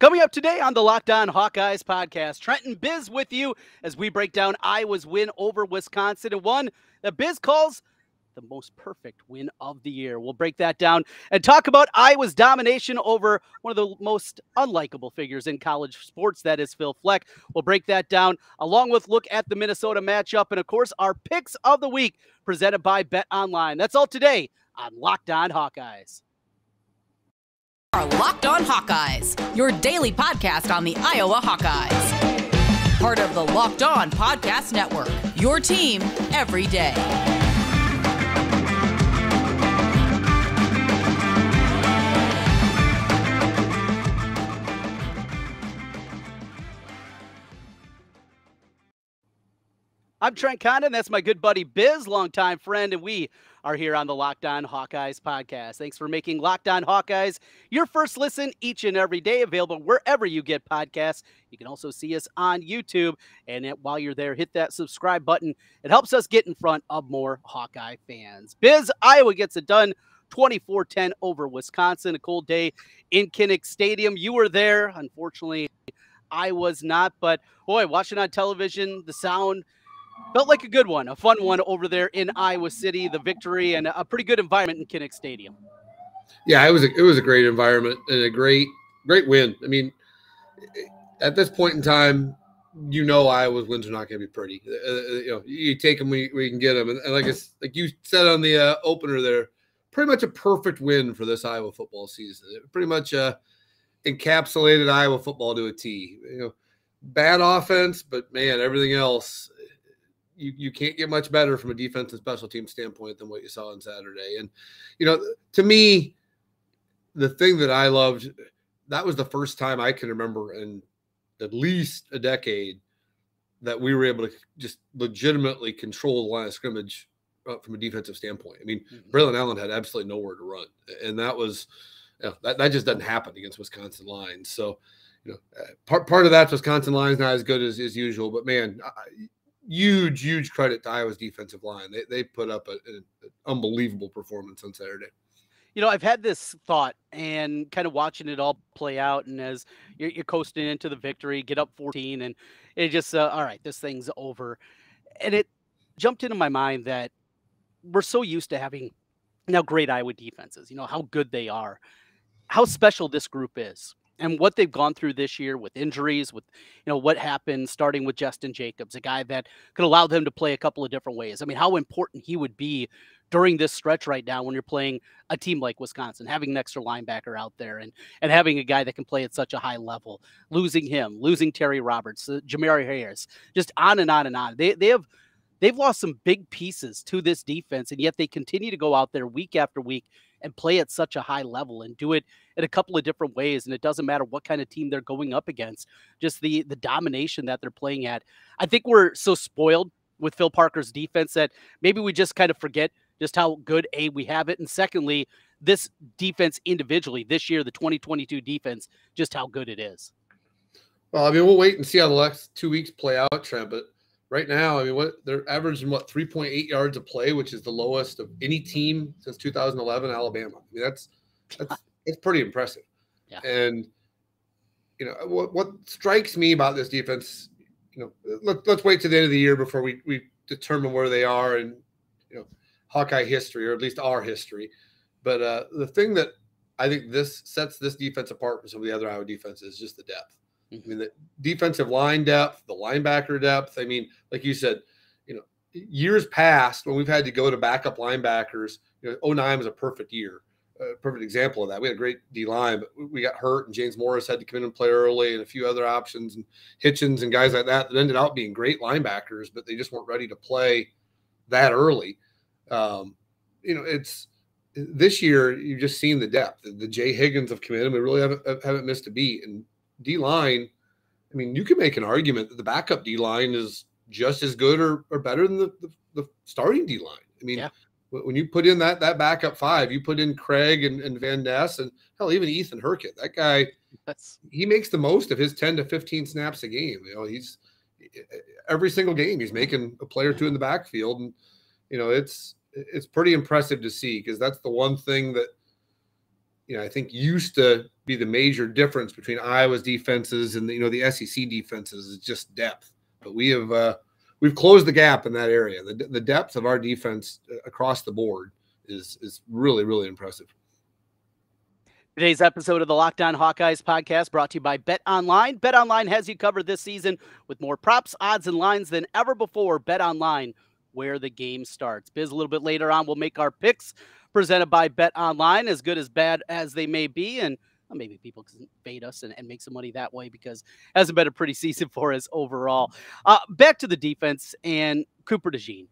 Coming up today on the Locked On Hawkeyes podcast, Trenton Biz with you as we break down Iowa's win over Wisconsin and one that Biz calls the most perfect win of the year. We'll break that down and talk about Iowa's domination over one of the most unlikable figures in college sports, that is Phil Fleck. We'll break that down along with look at the Minnesota matchup and, of course, our picks of the week presented by Bet Online. That's all today on Locked On Hawkeyes are Locked On Hawkeyes, your daily podcast on the Iowa Hawkeyes. Part of the Locked On Podcast Network, your team every day. I'm Trent Condon. That's my good buddy Biz, longtime friend, and we are here on the Locked On Hawkeyes podcast. Thanks for making Locked On Hawkeyes your first listen each and every day, available wherever you get podcasts. You can also see us on YouTube. And while you're there, hit that subscribe button. It helps us get in front of more Hawkeye fans. Biz, Iowa gets it done 24 10 over Wisconsin. A cold day in Kinnick Stadium. You were there. Unfortunately, I was not. But boy, watching on television, the sound Felt like a good one, a fun one over there in Iowa City. The victory and a pretty good environment in Kinnick Stadium. Yeah, it was a, it was a great environment and a great great win. I mean, at this point in time, you know Iowa's wins are not going to be pretty. Uh, uh, you know, you take them where you can get them, and, and like I, like you said on the uh, opener there, pretty much a perfect win for this Iowa football season. It pretty much uh, encapsulated Iowa football to a T. You know, bad offense, but man, everything else you, you can't get much better from a defensive special team standpoint than what you saw on Saturday. And, you know, to me, the thing that I loved, that was the first time I can remember in at least a decade that we were able to just legitimately control the line of scrimmage uh, from a defensive standpoint. I mean, mm-hmm. Braylon Allen had absolutely nowhere to run. And that was, you know, that, that just doesn't happen against Wisconsin lines. So, you know, uh, part, part of that Wisconsin lines not as good as, as usual, but man, I, huge, huge credit to Iowa's defensive line. They, they put up an unbelievable performance on Saturday. You know, I've had this thought and kind of watching it all play out. And as you're, you're coasting into the victory, get up 14, and it just, uh, all right, this thing's over. And it jumped into my mind that we're so used to having now great Iowa defenses, you know, how good they are, how special this group is and what they've gone through this year with injuries, with you know what happened starting with Jestin Jacobs, a guy that could allow them to play a couple of different ways. I mean, how important he would be during this stretch right now when you're playing a team like Wisconsin, having an extra linebacker out there and and having a guy that can play at such a high level. Losing him, losing Terry Roberts, uh, Jermari Harris, just on and on and on. They they have they've lost some big pieces to this defense, and yet they continue to go out there week after week and play at such a high level and do it in a couple of different ways. And it doesn't matter what kind of team they're going up against, just the the domination that they're playing at. I think we're so spoiled with Phil Parker's defense that maybe we just kind of forget just how good a we have it, and secondly, this defense individually this year, the 2022 defense, just how good it is. Well, I mean, we'll wait and see how the next two weeks play out, Trent. But right now, I mean, what they're averaging what 3.8 yards a play, which is the lowest of any team since 2011, Alabama. I mean, that's that's it's pretty impressive. Yeah. And you know what what strikes me about this defense, you know, let, let's wait to the end of the year before we we determine where they are and you know Hawkeye history or at least our history. But uh, the thing that I think this sets this defense apart from some of the other Iowa defenses is just the depth. I mean, the defensive line depth, the linebacker depth. I mean, like you said, you know, years past when we've had to go to backup linebackers, you know, 09 was a perfect year, a perfect example of that. We had a great D line, but we got hurt, and James Morris had to come in and play early, and a few other options, and Hitchens and guys like that that ended up being great linebackers, but they just weren't ready to play that early. Um, you know, it's this year you've just seen the depth. The, Jay Higgins have come in, and we really haven't haven't missed a beat. And D line, I mean, you can make an argument that the backup D line is just as good or, or better than the, the, the starting D line. I mean, yeah. when you put in that that backup five, you put in Craig and, and Van Ness and hell, even Ethan Hurkett. That guy, That's... he makes the most of his 10 to 15 snaps a game. You know, he's every single game he's making a play or two in the backfield. And, you know, it's it's pretty impressive to see because that's the one thing that you know, I think used to be the major difference between Iowa's defenses and the, you know the SEC defenses is just depth. But we have uh, we've closed the gap in that area. The, the depth of our defense uh, across the board is is really really impressive. Today's episode of the Locked On Hawkeyes podcast brought to you by Bet Online. Bet Online has you covered this season with more props, odds, and lines than ever before. Bet Online, where the game starts. Biz, a little bit later on, we'll make our picks presented by Bet Online, as good as bad as they may be. And maybe people can bait us and, and, make some money that way because it hasn't been a pretty season for us overall. Uh, back to the defense and Cooper DeJean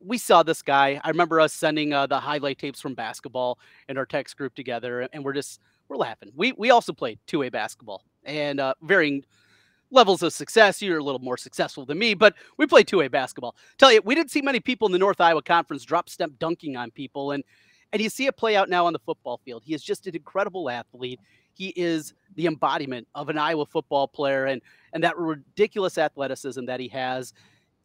we saw this guy. I remember us sending uh, the highlight tapes from basketball in our text group together, and we're just we're laughing. We we also played two way basketball and uh, varying levels of success. You're a little more successful than me, but we play two way basketball. Tell you, we didn't see many people in the North Iowa Conference drop step dunking on people, and and you see it play out now on the football field. He is just an incredible athlete. He is the embodiment of an Iowa football player, and and that ridiculous athleticism that he has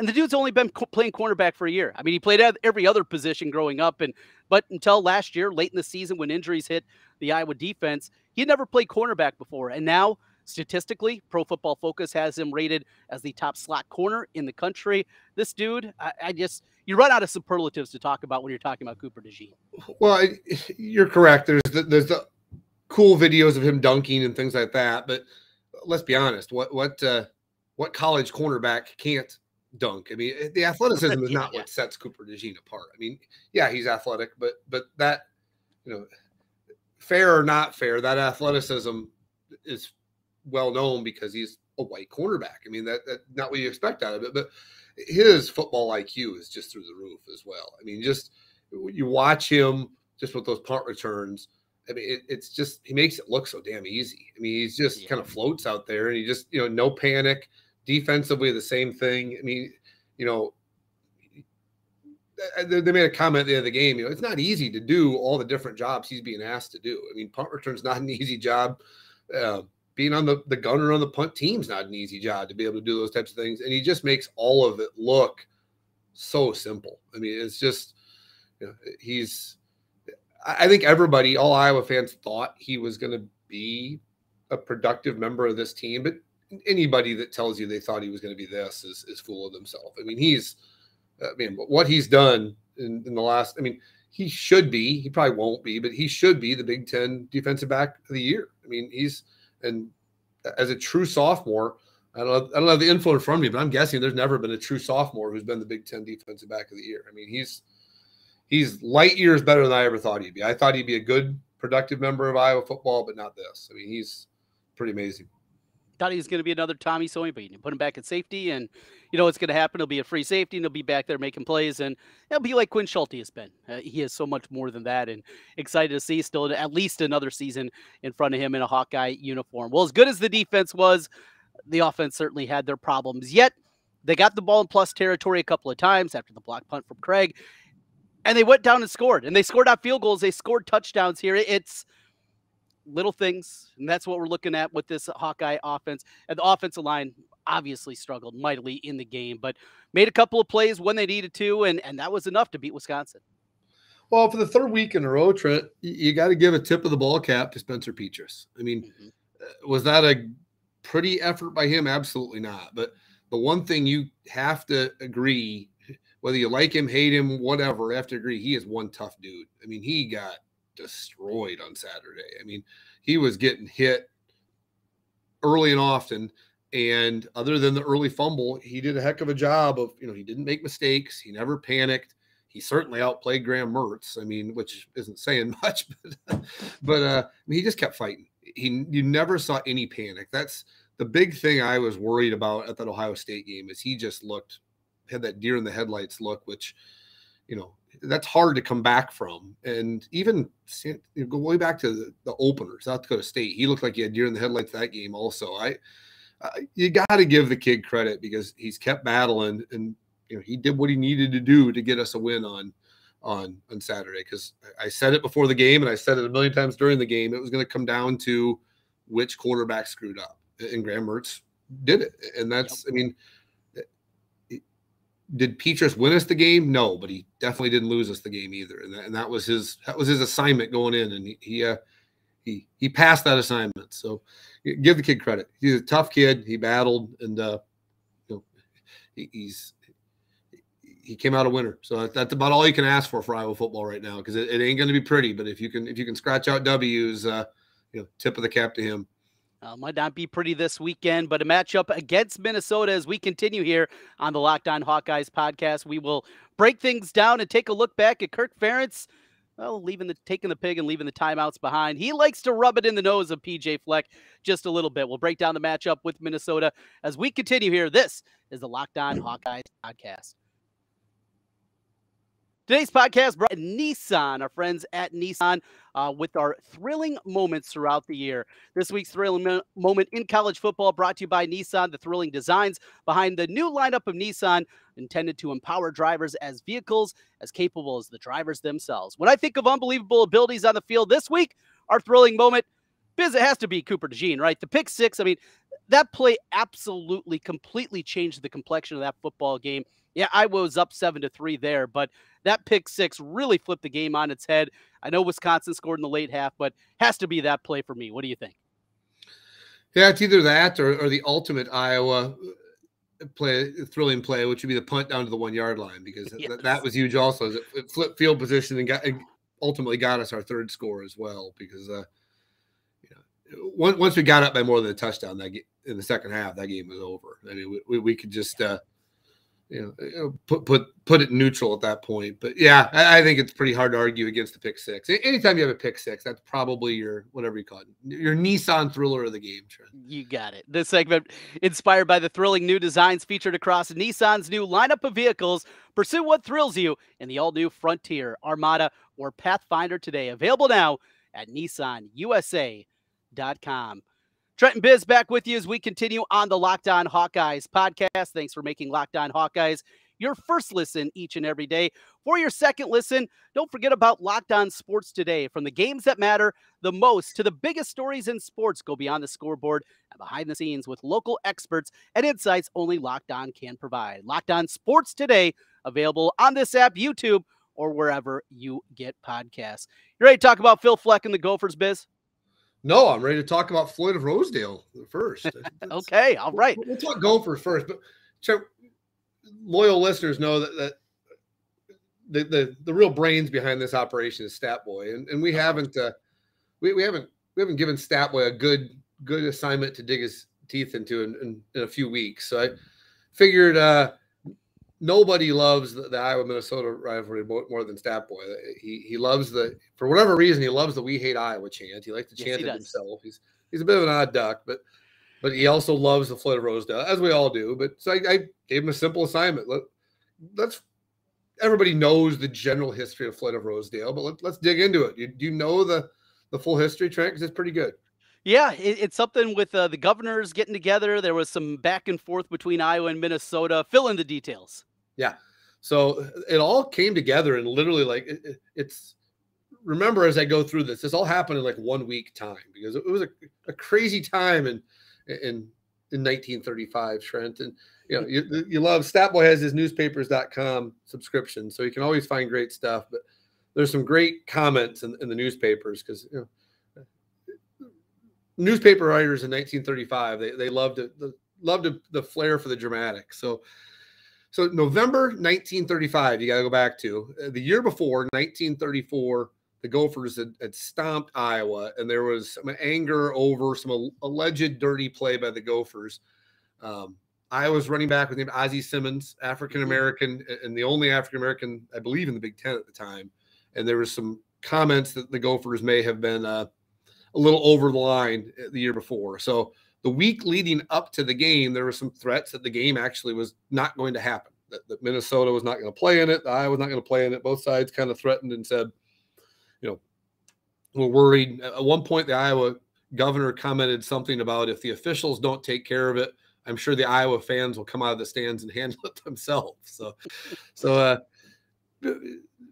and the dude's only been co- playing cornerback for a year. I mean, he played every other position growing up, and but until last year, late in the season, when injuries hit the Iowa defense, he had never played cornerback before. And now, statistically, Pro Football Focus has him rated as the top slot corner in the country. This dude, I, I just you run out of superlatives to talk about when you're talking about Cooper DeJean. Well, you're correct. There's the, there's the cool videos of him dunking and things like that, but let's be honest. What what uh, what college cornerback can't dunk. I mean, the athleticism is not yeah. what sets Cooper DeJean apart. I mean, yeah, he's athletic, but but that you know, fair or not fair, that athleticism is well known because he's a white cornerback. I mean, that, that not what you expect out of it, but his football IQ is just through the roof as well. I mean, just you watch him just with those punt returns. I mean, it, it's just he makes it look so damn easy. I mean, he's just yeah. kind of floats out there, and he just you know no panic Defensively, the same thing. I mean, you know, they made a comment at the end of the game. You know, it's not easy to do all the different jobs he's being asked to do. I mean, punt return's not an easy job. Uh, being on the the gunner on the punt team's not an easy job to be able to do those types of things. And he just makes all of it look so simple. I mean, it's just you know, he's. I think everybody, all Iowa fans, thought he was going to be a productive member of this team, but anybody that tells you they thought he was going to be this is, is fooling themselves. I mean, he's, I mean, what he's done in, in the last, I mean, he should be, he probably won't be, but he should be the Big Ten defensive back of the year. I mean, he's, and as a true sophomore, I don't I don't have the info in front of me, but I'm guessing there's never been a true sophomore who's been the Big Ten defensive back of the year. I mean, he's, he's light years better than I ever thought he'd be. I thought he'd be a good, productive member of Iowa football, but not this. I mean, he's pretty amazing thought he was going to be another Tommy but you put him back at safety, and you know what's going to happen. He'll be a free safety, and he'll be back there making plays, and he'll be like Quinn Schulte has been. Uh, he is so much more than that, and excited to see still at least another season in front of him in a Hawkeye uniform. Well, as good as the defense was, the offense certainly had their problems. Yet they got the ball in plus territory a couple of times after the block punt from Craig, and they went down and scored, and they scored out field goals. They scored touchdowns here. It's little things, and that's what we're looking at with this Hawkeye offense. And the offensive line obviously struggled mightily in the game, but made a couple of plays when they needed to, and and that was enough to beat Wisconsin. Well, for the third week in a row, Trent, you, got to give a tip of the ball cap to Spencer Petras. I mean, mm-hmm. Uh, was that a pretty effort by him? Absolutely not. But the one thing you have to agree, whether you like him, hate him, whatever, have to agree, he is one tough dude. I mean, he got destroyed on Saturday. I mean, he was getting hit early and often. And other than the early fumble, he did a heck of a job of, you know, he didn't make mistakes. He never panicked. He certainly outplayed Graham Mertz. I mean, which isn't saying much, but but uh, he just kept fighting. He you never saw any panic. That's the big thing I was worried about at that Ohio State game is he just looked had that deer in the headlights look, which you know that's hard to come back from. And even you go way back to the, the opener, South Dakota State, he looked like he had deer in the headlights that game. Also, I, you got to give the kid credit because he's kept battling and you know he did what he needed to do to get us a win on on on Saturday. Because I said it before the game and I said it a million times during the game. It was going to come down to which quarterback screwed up, and Graham Mertz did it. And that's, I mean did Petras win us the game? No, but he definitely didn't lose us the game either, and that, and that was his that was his assignment going in, and he he uh, he, he passed that assignment. So give the kid credit. He's a tough kid. He battled, and uh, you know, he, he's he came out a winner. So that's about all you can ask for for Iowa football right now because it, it, ain't going to be pretty. But if you can if you can scratch out W's, uh, you know, tip of the cap to him. Uh, might not be pretty this weekend, but a matchup against Minnesota as we continue here on the Locked On Hawkeyes podcast. We will break things down and take a look back at Kirk Ferentz. Well, leaving the taking the pig and leaving the timeouts behind. He likes to rub it in the nose of PJ Fleck just a little bit. We'll break down the matchup with Minnesota as we continue here. This is the Locked On Hawkeyes podcast. Today's podcast brought Nissan, our friends at Nissan, uh, with our thrilling moments throughout the year. This week's thrilling mo- moment in college football brought to you by Nissan, the thrilling designs behind the new lineup of Nissan intended to empower drivers as vehicles as capable as the drivers themselves. When I think of unbelievable abilities on the field this week, our thrilling moment, Biz, it has to be Cooper DeJean, right? The pick six, I mean, that play absolutely, completely changed the complexion of that football game. Yeah, I was up seven to three there, but that pick six really flipped the game on its head. I know Wisconsin scored in the late half, but has to be that play for me. What do you think? Yeah, it's either that or, or the ultimate Iowa play, thrilling play, which would be the punt down to the one yard line because yes. that, that, was huge. Also, it flipped field position and got ultimately got us our third score as well because uh, you know once we got up by more than a touchdown that in the second half, that game was over. I mean, we, we could just uh, you know, put put put it neutral at that point. But yeah, I, I, think it's pretty hard to argue against the pick six. Anytime you have a pick six, that's probably your whatever you call it, your Nissan thriller of the game. Trent. You got it. This segment inspired by the thrilling new designs featured across Nissan's new lineup of vehicles. Pursue what thrills you in the all-new Frontier, Armada, or Pathfinder today. Available now at NissanUSA.com. Trenton Biz back with you as we continue on the Locked On Hawkeyes podcast. Thanks for making Locked On Hawkeyes your first listen each and every day. For your second listen, don't forget about Locked On Sports Today. From the games that matter the most to the biggest stories in sports, go beyond the scoreboard and behind the scenes with local experts and insights only Locked On can provide. Locked On Sports Today, available on this app, YouTube, or wherever you get podcasts. You ready to talk about Phil Fleck and the Gophers, Biz? No, I'm ready to talk about Floyd of Rosedale first. okay, all right. We'll, we'll talk Gophers first, but so loyal listeners know that, that the, the the real brains behind this operation is Statboy, and, and we uh-huh. haven't uh, we, we haven't we haven't given Statboy a good good assignment to dig his teeth into in, in, in a few weeks. So I figured uh, nobody loves the, the Iowa Minnesota rivalry more, more, than Stat Boy. He he loves the for whatever reason he loves the "We Hate Iowa" chant. He likes to chant yes, it himself. He's he's a bit of an odd duck, but but he also loves the Floyd of Rosedale, as we all do. But so I, I gave him a simple assignment. Let let's everybody knows the general history of Floyd of Rosedale, but let, us dig into it. You, do you know the the full history, Trent? Because it's pretty good. Yeah, it, it's something with uh, the governors getting together. There was some back and forth between Iowa and Minnesota. Fill in the details. Yeah. So it all came together and literally like it, it's remember as I go through this, this all happened in like one week time because it was a, a crazy time in in in 1935, Trent. And you know, you, you love Statboy has his newspapers.com subscription, so you can always find great stuff. But there's some great comments in, in the newspapers because you know newspaper writers in 1935 they, they loved it the loved the flair for the dramatic. So so November 1935, you got to go back to uh, the year before 1934. The Gophers had, had, stomped Iowa, and there was some anger over some alleged dirty play by the Gophers. Um, Iowa's running back was named Ozzie Simmons, African American, and the only African American, I believe, in the Big Ten at the time. And there was some comments that the Gophers may have been uh, a little over the line uh, the year before. So the week leading up to the game, there were some threats that the game actually was not going to happen. That, that Minnesota was not going to play in it. Iowa was not going to play in it. Both sides kind of threatened and said, you know, we're worried. At one point, the Iowa governor commented something about if the officials don't take care of it, I'm sure the Iowa fans will come out of the stands and handle it themselves. So, so uh,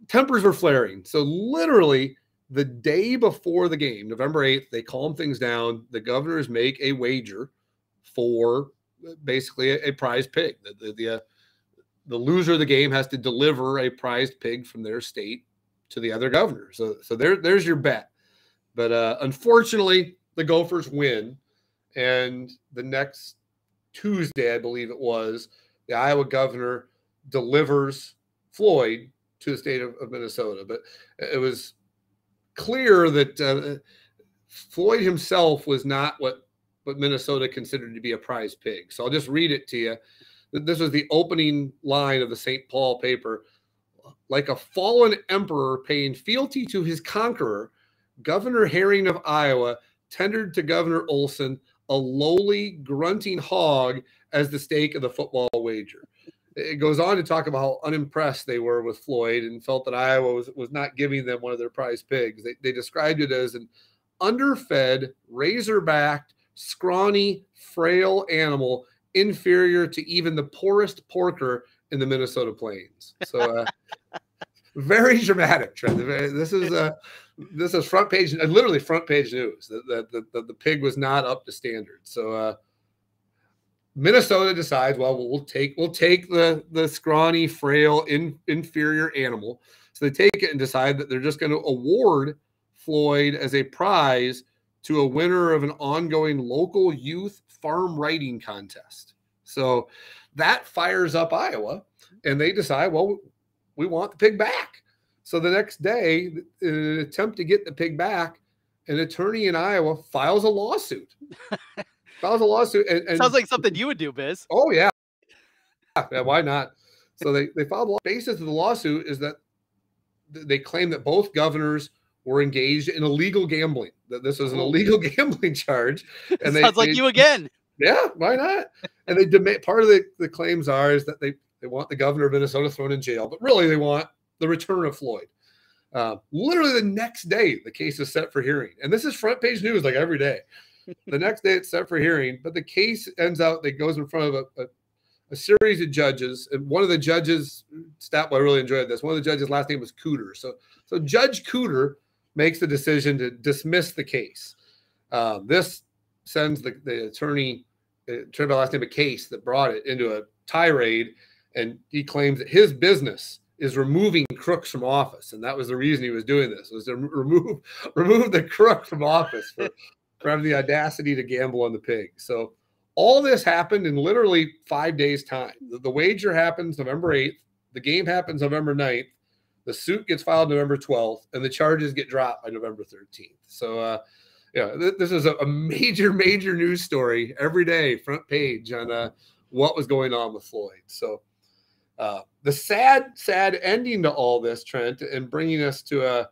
tempers were flaring. So literally the day before the game, November 8th, they calm things down. The governors make a wager for uh, basically a, a prize pig. The, the, the, uh, the loser of the game has to deliver a prized pig from their state to the other governor. So so there there's your bet. But uh, unfortunately, the Gophers win, and the next Tuesday, I believe it was, the Iowa governor delivers Floyd to the state of, of Minnesota. But it was clear that uh, Floyd himself was not what what Minnesota considered to be a prize pig. So I'll just read it to you. This was the opening line of the St. Paul paper. Like a fallen emperor paying fealty to his conqueror, Governor Herring of Iowa tendered to Governor Olson a lowly, grunting hog as the stake of the football wager. It goes on to talk about how unimpressed they were with Floyd and felt that Iowa was, was not giving them one of their prize pigs. They, they described it as an underfed, razor backed, scrawny, frail animal inferior to even the poorest porker in the Minnesota plains. So, uh, very dramatic. Trent. This is a uh, this is front page, literally front page news that the, the, the, pig was not up to standard. So uh, Minnesota decides, well, we'll take we'll take the the scrawny, frail, in, inferior animal. So they take it and decide that they're just going to award Floyd as a prize to a winner of an ongoing local youth farm writing contest. So that fires up Iowa, and they decide, well, we want the pig back. So the next day, in an attempt to get the pig back, an attorney in Iowa files a lawsuit. files a lawsuit. And, and, Sounds like something you would do, Biz. Oh yeah. yeah why not? So they they filed the basis of the lawsuit is that they claim that both governors were engaged in illegal gambling. That this was an illegal gambling charge. And they, sounds like they, you again. Yeah, why not? And they demand part of the, the claims are is that they they want the governor of Minnesota thrown in jail, but really they want the return of Floyd. Uh, literally the next day, the case is set for hearing, and this is front page news like every day. The next day, it's set for hearing, but the case ends out that goes in front of a, a, a, series of judges, and one of the judges, stat I really enjoyed this. One of the judges' last name was Cooter, so so Judge Cooter makes the decision to dismiss the case. Uh, this sends the, the attorney, uh, turned by last name a case that brought it into a tirade and he claims that his business is removing crooks from office, and that was the reason he was doing this was to remove remove the crook from office for, for having the audacity to gamble on the pig. So all this happened in literally five days' time. The, the wager happens November 8th, the game happens November 9th, the suit gets filed November 12th, and the charges get dropped by November 13th. So uh yeah, th- this is a, a, major, major news story every day, front page on uh, what was going on with Floyd. So uh, the sad, sad ending to all this, Trent, and bringing us to a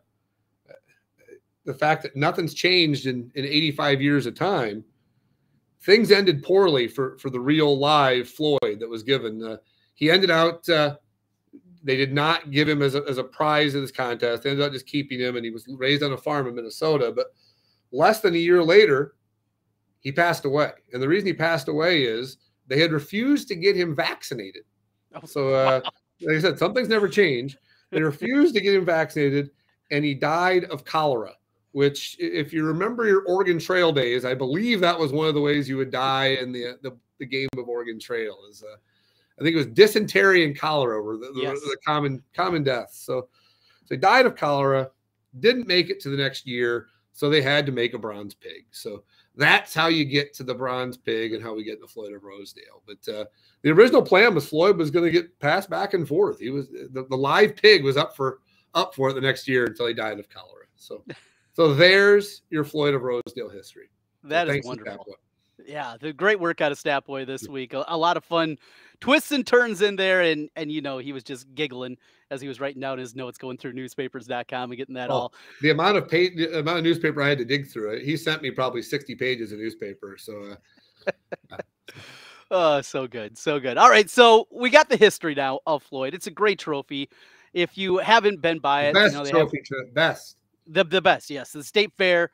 the fact that nothing's changed in, in 85 years of time. Things ended poorly for for the real live Floyd that was given. Uh, he ended out. Uh, they did not give him as a, as a prize in this contest. They ended up just keeping him, and he was raised on a farm in Minnesota. But less than a year later, he passed away. And the reason he passed away is they had refused to get him vaccinated. Oh, so, uh, like I said, something's never changed. They refused to get him vaccinated, and he died of cholera. Which, if you remember your Oregon Trail days, I believe that was one of the ways you would die in the the, the game of Oregon Trail. Is uh, I think it was dysentery and cholera were the, the, yes. the common common deaths. So, so he died of cholera, didn't make it to the next year, so they had to make a bronze pig. So that's how you get to the bronze pig and how we get the Floyd of Rosedale. But uh, the original plan was Floyd was going to get passed back and forth. He was the, the live pig was up for up for it the next year until he died of cholera. So, so there's your Floyd of Rosedale history. That so is wonderful. Yeah, the great work out of Statboy this week. A, a, lot of fun twists and turns in there, and and you know he was just giggling as he was writing down his notes, going through newspapers.com and getting that oh, all. The amount of page, the amount of newspaper I had to dig through. It. He sent me probably sixty pages of newspaper. So. Uh, oh, so good, so good. All right, so we got the history now of Floyd. It's a great trophy. If you haven't been by it, best you know, trophy, have, best. The the best, yes. The state fair.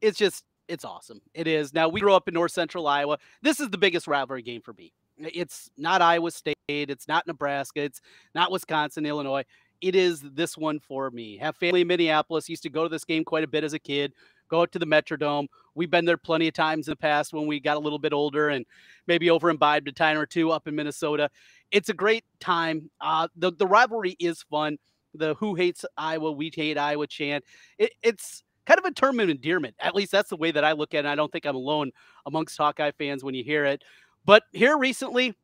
It's just it's awesome. It is. Now we grew up in North Central Iowa. This is the biggest rivalry game for me. It's not Iowa State. It's not Nebraska. It's not Wisconsin, Illinois. It is this one for me. Have family in Minneapolis. Used to go to this game quite a bit as a kid. Go out to the Metrodome. We've been there plenty of times in the past when we got a little bit older and maybe over imbibed a time or two up in Minnesota. it's a great time. Uh, the the rivalry is fun. The who hates Iowa, we hate Iowa chant. It, it's kind of a term of endearment. At least that's the way that I look at it. I don't think I'm alone amongst Hawkeye fans when you hear it. But here recently,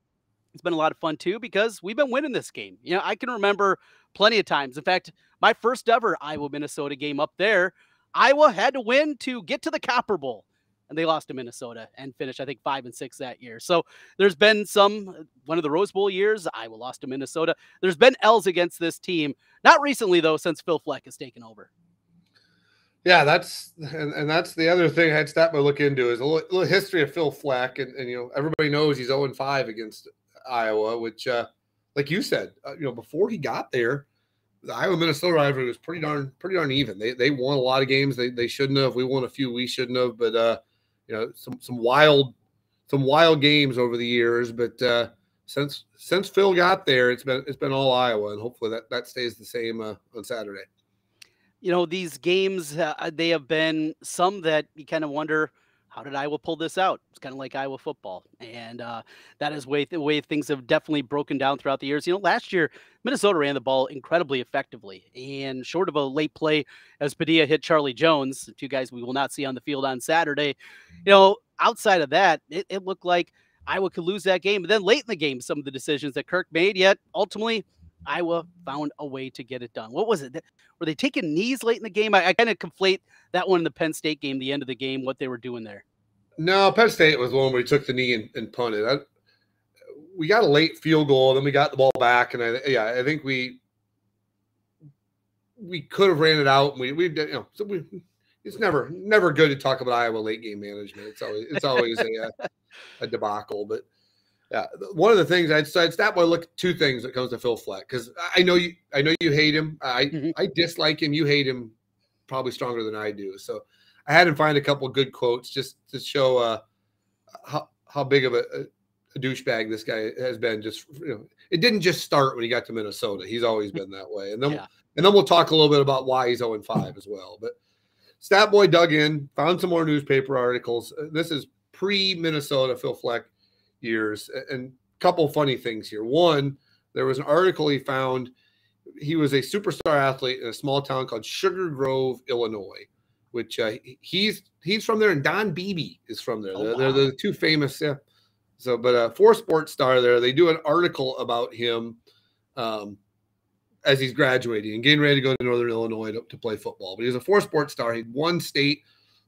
it's been a lot of fun too because we've been winning this game. You know, I can remember plenty of times. In fact, my first ever Iowa Minnesota game up there, Iowa had to win to get to the Copper Bowl and they lost to Minnesota and finished, I think, five and six that year. So there's been some, one of the Rose Bowl years, Iowa lost to Minnesota. There's been L's against this team. Not recently, though, since Phil Fleck has taken over. Yeah, that's and, and that's the other thing I had to look into is a little, little, history of Phil Fleck, and, and you know everybody knows he's 0 5 against Iowa, which, uh, like you said, uh, you know before he got there, the Iowa Minnesota rivalry was pretty darn pretty darn even. They they won a lot of games they they shouldn't have. We won a few we shouldn't have, but uh, you know some some wild some wild games over the years. But uh, since since Phil got there, it's been it's been all Iowa, and hopefully that that stays the same uh, on Saturday. You know these games, uh, they have been some that you kind of wonder how did Iowa pull this out? It's kind of like Iowa football, and uh, that is way the way things have definitely broken down throughout the years. You know, last year Minnesota ran the ball incredibly effectively, and short of a late play as Padilla hit Charlie Jones, two guys we will not see on the field on Saturday. You know, outside of that, it, it looked like Iowa could lose that game. But then late in the game, some of the decisions that Kirk made, yet ultimately Iowa found a way to get it done. What was it? Were they taking knees late in the game? I, I kind of conflate that one in the Penn State game, the end of the game, what they were doing there. No, Penn State was the one where he took the knee and, and punted. I, we got a late field goal, then we got the ball back, and I yeah, I think we we could have ran it out. And we we you know so we it's never never good to talk about Iowa late game management. It's always it's always a, a debacle, but yeah, one of the things I'd say, that boy look two things that comes to Phil Fleck because I know you, I know you hate him. I mm-hmm. I dislike him. You hate him probably stronger than I do. So I had him find a couple good quotes just to show uh, how how big of a, a, douchebag this guy has been. Just you know, it didn't just start when he got to Minnesota. He's always been that way. And then yeah. and then we'll talk a little bit about why he's 0 5 as well. But Stat Boy dug in, found some more newspaper articles. This is pre Minnesota Phil Fleck years. And a couple funny things here. One, there was an article he found. He was a superstar athlete in a small town called Sugar Grove, Illinois, which uh, he's he's from there, and Don Beebe is from there. Oh, they're, wow. they're, the two famous. Yeah. So, but a four sports star there. They do an article about him um, as he's graduating and getting ready to go to Northern Illinois to, to play football. But he's a four sports star. He won state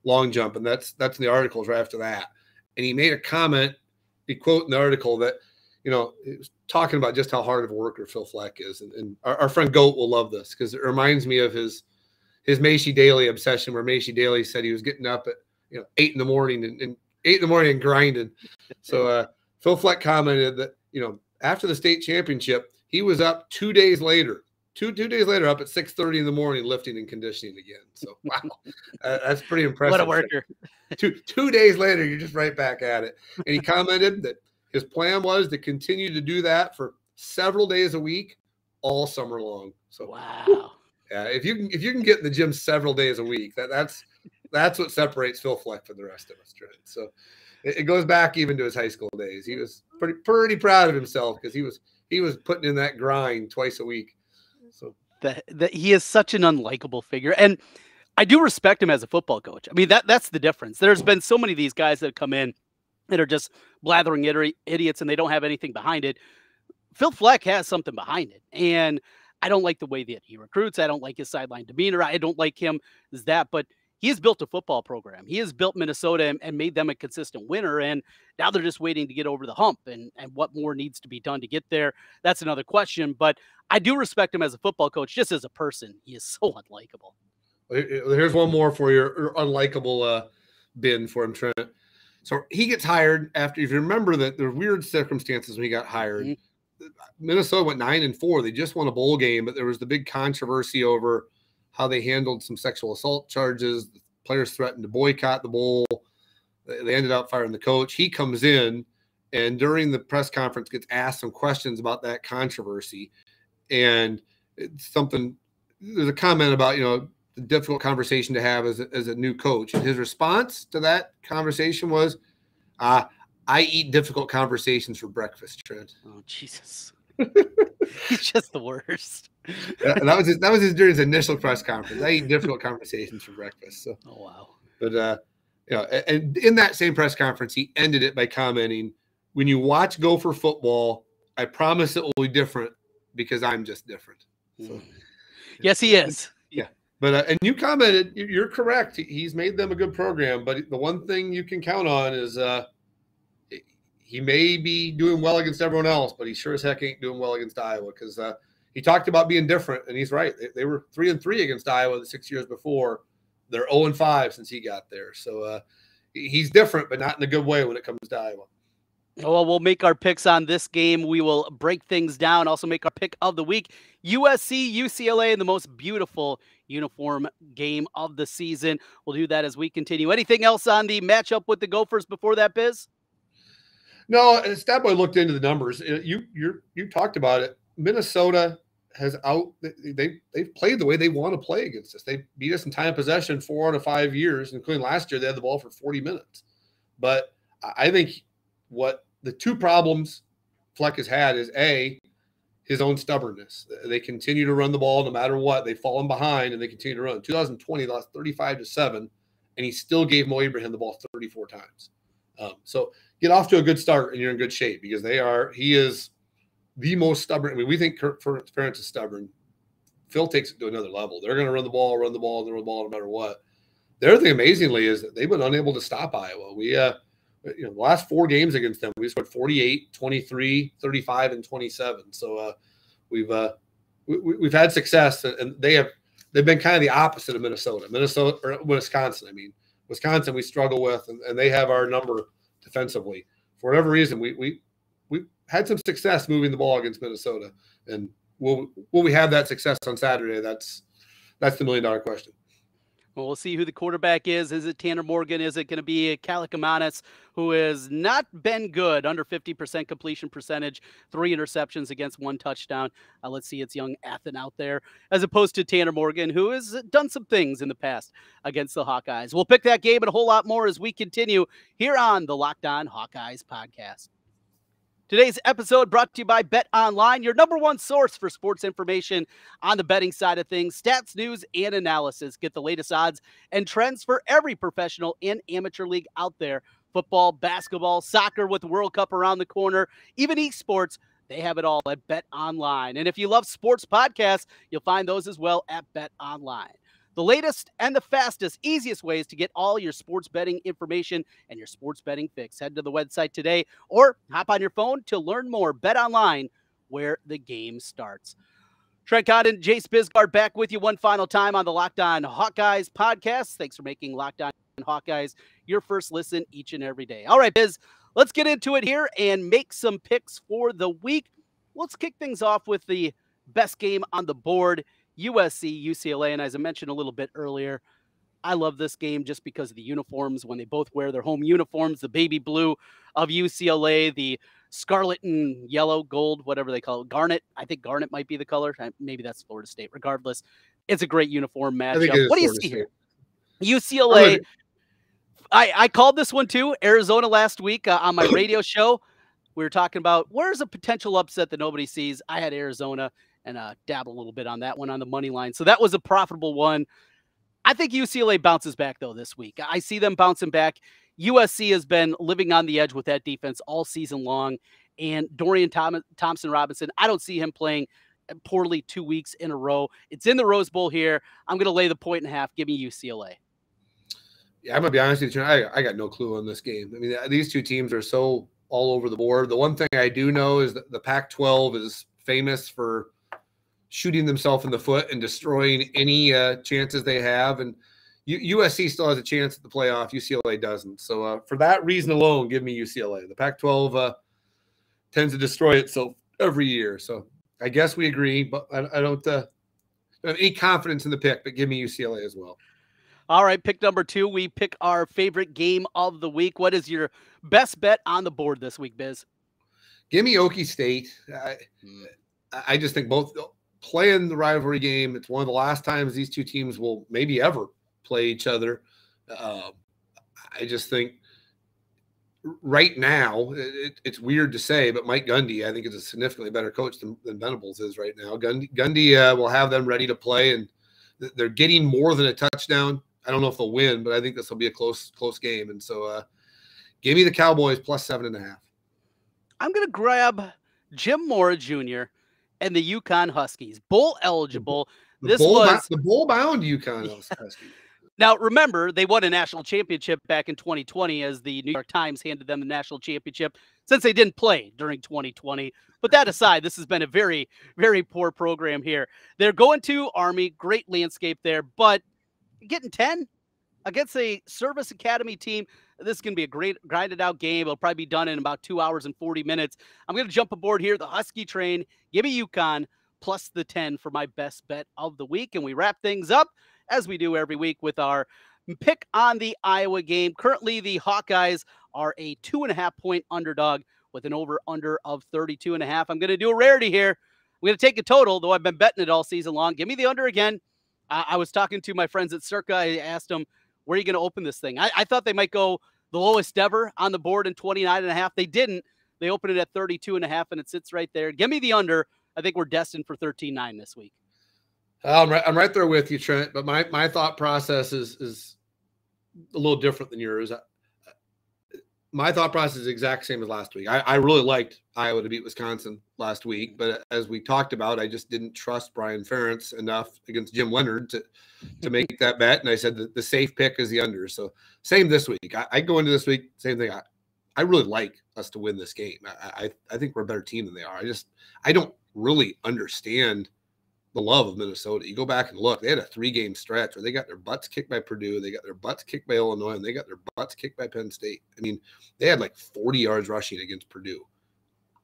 long jump, and that's that's in the articles right after that. And he made a comment he quote in the article that you know talking about just how hard of a worker Phil Fleck is, and, and our, our, friend Goat will love this because it reminds me of his his Macy Daily obsession, where Macy Daily said he was getting up at you know eight in the morning and, and eight in the morning and grinding. So uh, Phil Fleck commented that you know after the state championship, he was up two days later two two days later up at 6 30 in the morning lifting and conditioning again. So wow. Uh, that's pretty impressive what a worker. Two two days later you're just right back at it. And he commented that his plan was to continue to do that for several days a week all summer long. So wow. yeah if you can if you can get in the gym several days a week that that's that's what separates phil fleck from the rest of us Trent. so it, it goes back even to his high school days. He was pretty pretty proud of himself because he was he was putting in that grind twice a week that he is such an unlikable figure, and I do respect him as a football coach. I mean that that's the difference. There's been so many of these guys that come in that are just blathering idiots and they don't have anything behind it. Phil Fleck has something behind it, and I don't like the way that he recruits. I don't like his sideline demeanor. I don't like him as that, but he has built a football program. He has built Minnesota and, and, made them a consistent winner. And now they're just waiting to get over the hump. And, and what more needs to be done to get there? That's another question. But I do respect him as a football coach, just as a person. He is so unlikable. Here's one more for your unlikable uh, bin for him, Trent. So he gets hired after, if you remember that there were weird circumstances when he got hired. Mm-hmm. Minnesota went nine and four. They just won a bowl game, but there was the big controversy over how they handled some sexual assault charges. The players threatened to boycott the bowl. They ended up firing the coach. He comes in and during the press conference gets asked some questions about that controversy. And it's something there's a comment about, you know, the difficult conversation to have as a, as a new coach. And his response to that conversation was, uh, I eat difficult conversations for breakfast, Trent. Oh Jesus. He's just the worst. That, was his, that was his during his initial press conference. I eat difficult conversations for breakfast. So, oh wow. But uh, you know, and in that same press conference, he ended it by commenting, "When you watch Gopher football, I promise it will be different because I'm just different." So, mm. yes, he is. Yeah, but uh, and you commented, you're correct. He's made them a good program, but the one thing you can count on is uh, he may be doing well against everyone else, but he sure as heck ain't doing well against Iowa because uh, he talked about being different, and he's right. They, they, were three and three against Iowa the six years before. They're zero oh and five since he got there. So uh, he's different, but not in a good way when it comes to Iowa. Well, we'll make our picks on this game. We will break things down. Also, make our pick of the week: USC, UCLA, in the most beautiful uniform game of the season. We'll do that as we continue. Anything else on the matchup with the Gophers before that, Biz? No, Statboy looked into the numbers. Uh, you you you talked about it. Minnesota has out they they've played the way they want to play against us. They beat us in time of possession four out of five years, including last year. They had the ball for 40 minutes. But I think what the two problems Fleck has had is a his own stubbornness. They continue to run the ball no matter what. They've fallen behind and they continue to run. 2020 lost 35 to 7, and he still gave Mo Ibrahim the ball 34 times. Um, so get off to a good start and you're in good shape because they are, he is the most stubborn. I mean, we think Kirk Ferentz is stubborn. Phil takes it to another level. They're going to run the ball, run the ball, run the ball no matter what. The other thing, amazingly, is that they've been unable to stop Iowa. We, uh, you know, the last four games against them, we scored 48, 23, 35, and 27. So uh, we've uh, we, have had success, and they have they've been kind of the opposite of Minnesota, Minnesota or Wisconsin. I mean, Wisconsin we struggle with, and, and they have our number defensively. For whatever reason, we we had some success moving the ball against Minnesota, and will will we have that success on Saturday? That's that's the million dollar question. Well, we'll see who the quarterback is. Is it Tanner Morgan? Is it going to be Kaliakmanis, who has not been good, under 50% completion percentage, three interceptions against one touchdown? Uh, let's see, it's young Athan out there, as opposed to Tanner Morgan, who has done some things in the past against the Hawkeyes. We'll pick that game and a whole lot more as we continue here on the Locked On Hawkeyes podcast. Today's episode brought to you by Bet Online, your number one source for sports information on the betting side of things, stats, news, and analysis. Get the latest odds and trends for every professional and amateur league out there football, basketball, soccer with the World Cup around the corner, even esports. They have it all at Bet Online. And if you love sports podcasts, you'll find those as well at Bet Online. The latest and the fastest, easiest ways to get all your sports betting information and your sports betting fix. Head to the website today or hop on your phone to learn more. Bet online where the game starts. Trent Condon, Jace Bisgard back with you one final time on the Locked On Hawkeyes podcast. Thanks for making Locked On Hawkeyes your first listen each and every day. All right, Biz, let's get into it here and make some picks for the week. Let's kick things off with the best game on the board USC, UCLA. And as I mentioned a little bit earlier, I love this game just because of the uniforms when they both wear their home uniforms, the baby blue of UCLA, the scarlet and yellow, gold, whatever they call it, garnet. I think garnet might be the color. Maybe that's Florida State. Regardless, it's a great uniform matchup. What do you Florida see State. here? UCLA. I, I called this one too, Arizona last week uh, on my radio show. We were talking about where's a potential upset that nobody sees. I had Arizona and uh, dabble a little bit on that one on the money line. So that was a profitable one. I think UCLA bounces back though this week. I see them bouncing back. USC has been living on the edge with that defense all season long. And Dorian Tom- Thompson Robinson, I don't see him playing poorly two weeks in a row. It's in the Rose Bowl here. I'm going to lay the point and a half. Give me UCLA. Yeah, I'm gonna be honest with you. I, I got no clue on this game. I mean, these two teams are so all over the board. The one thing I do know is that the Pac-12 is famous for shooting themselves in the foot and destroying any uh, chances they have. And U- USC still has a chance at the playoff. UCLA doesn't. So uh, for that reason alone, give me UCLA. The Pac-12 uh, tends to destroy itself every year. So I guess we agree, but I, I don't uh, have any confidence in the pick. But give me UCLA as well. All right, pick number two. We pick our favorite game of the week. What is your best bet on the board this week, Biz? Give me Okie State. I, hmm. I just think both playing the rivalry game. It's one of the last times these two teams will maybe ever play each other. Uh, I just think right now, it, it's weird to say, but Mike Gundy, I think, is a significantly better coach than, than Venables is right now. Gundy, Gundy uh, will have them ready to play, and they're getting more than a touchdown. I don't know if they'll win, but I think this will be a close close game. And so, uh, give me the Cowboys plus seven and a half. I'm going to grab Jim Mora Jr. and the UConn Huskies, bowl eligible. The this bowl was the bowl bound UConn Huskies. Now, remember, they won a national championship back in 2020 as the New York Times handed them the national championship since they didn't play during 2020. But that aside, this has been a very, very poor program here. They're going to Army, great landscape there, but getting 10 against a service academy team. This is going to be a great grinded out game. It'll probably be done in about two hours and 40 minutes. I'm going to jump aboard here, the Husky train. Give me UConn plus the 10 for my best bet of the week. And we wrap things up as we do every week with our pick on the Iowa game. Currently, the Hawkeyes are a two and a half point underdog with an over under of 32 and a half. I'm going to do a rarity here. I'm going to take a total, though I've been betting it all season long. Give me the under again. I, I was talking to my friends at Circa. I asked them, where are you going to open this thing? I, I thought they might go the lowest ever on the board in 29 and a half. They didn't. They opened it at 32 and a half, and it sits right there. Give me the under. I think we're destined for 13 9 this week. I'm right, I'm right there with you, Trent. But my, my thought process is is a little different than yours. My thought process is exact same as last week. I, I really liked Iowa to beat Wisconsin last week, but as we talked about, I just didn't trust Brian Ferentz enough against Jim Leonhard to to make that bet. And I said that the safe pick is the under. So same this week. I, I go into this week, same thing. I, I really like us to win this game. I, I I think we're a better team than they are. I just I don't really understand the love of Minnesota. You go back and look, they had a three game stretch where they got their butts kicked by Purdue, they got their butts kicked by Illinois, and they got their butts kicked by Penn State. I mean, they had like 40 yards rushing against Purdue.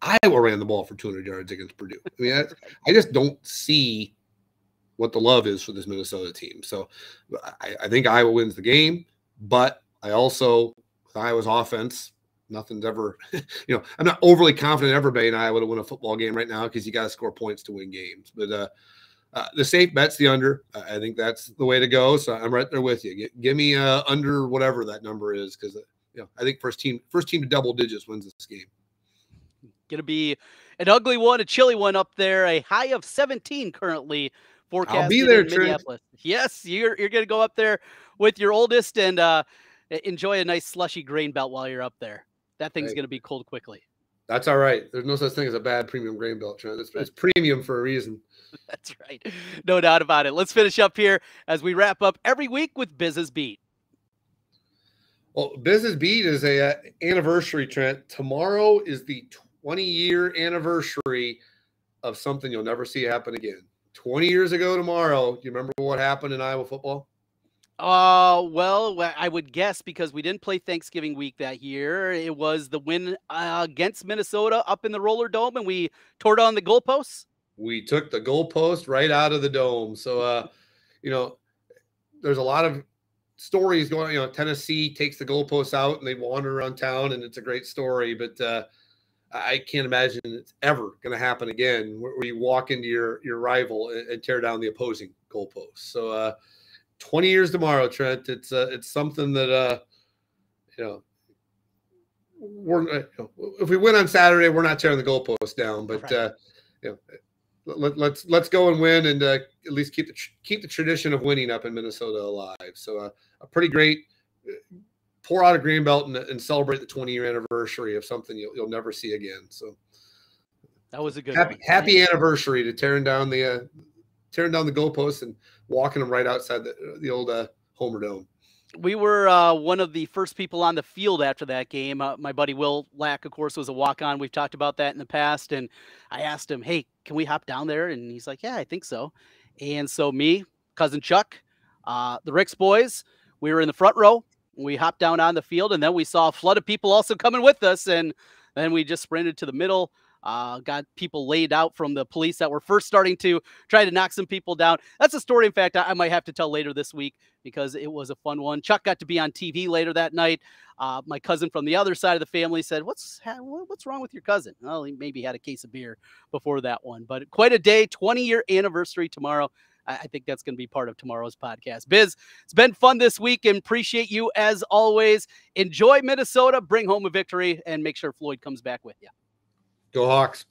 Iowa ran the ball for 200 yards against Purdue. I mean, I, just don't see what the love is for this Minnesota team. So I, I think Iowa wins the game, but I also, Iowa's offense, nothing's ever, you know, I'm not overly confident everybody in Iowa to win a football game right now because you got to score points to win games. But uh, uh, the safe bet's the under. I think that's the way to go. So I'm right there with you. G- give me uh, under whatever that number is because uh, you know I think first team first team to double digits wins this game. Going to be an ugly one, a chilly one up there. A high of 17 currently forecasted I'll be there, in Minneapolis. Yes, you're you're going to go up there with your oldest and uh, enjoy a nice slushy grain belt while you're up there. That thing's going to be cold quickly. That's all right. There's no such thing as a bad premium grain belt, Trent. It's, it's premium for a reason. That's right. No doubt about it. Let's finish up here as we wrap up every week with Biz's Beat. Well, Biz's Beat is a uh, anniversary, Trent. Tomorrow is the 20 year anniversary of something you'll never see happen again. 20 years ago tomorrow, you remember what happened in Iowa football? Uh, well, I would guess because we didn't play Thanksgiving week that year. It was the win uh, against Minnesota up in the Roller Dome, and we tore down the goalposts. We took the goalpost right out of the dome. So, uh, you know, there's a lot of stories going. You know, Tennessee takes the goalposts out and they wander around town, and it's a great story. But uh, I can't imagine it's ever going to happen again, where, you walk into your your rival and, and tear down the opposing goalpost. So, uh, 20 years tomorrow, Trent. It's uh, it's something that uh, you know. We're uh, you know, if we win on Saturday, we're not tearing the goalpost down, but Right. uh, you know, let, let's let's go and win and uh, at least keep the tr- keep the tradition of winning up in Minnesota alive. So uh, a pretty great uh, pour out a green belt and, and celebrate the 20 year anniversary of something you'll, you'll never see again. So That was a good happy one. happy anniversary to tearing down the uh, tearing down the goalposts and walking them right outside the the old uh, Homer Dome. We were uh, one of the first people on the field after that game. Uh, my buddy Will Lack, of course, was a walk on. We've talked about that in the past. And I asked him, hey, can we hop down there? And he's like, yeah, I think so. And so, me, cousin Chuck, uh, the Ricks boys, we were in the front row. We hopped down on the field, and then we saw a flood of people also coming with us. And then we just sprinted to the middle. Uh, got people laid out from the police that were first starting to try to knock some people down. That's a story, in fact, I, I might have to tell later this week because it was a fun one. Chuck got to be on TV later that night. Uh, my cousin from the other side of the family said, "What's what's wrong with your cousin?" Well, he maybe had a case of beer before that one, but quite a day. Twenty year anniversary tomorrow. I think that's going to be part of tomorrow's podcast. Biz, it's been fun this week and appreciate you as always. Enjoy Minnesota, bring home a victory, and make sure Floyd comes back with you. Go Hawks.